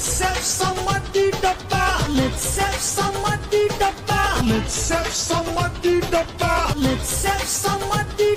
Myself somebody some Myself somebody dabba. Myself somebody dabba. Myself somebody